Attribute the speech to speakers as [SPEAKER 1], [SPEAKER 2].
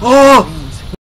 [SPEAKER 1] 哦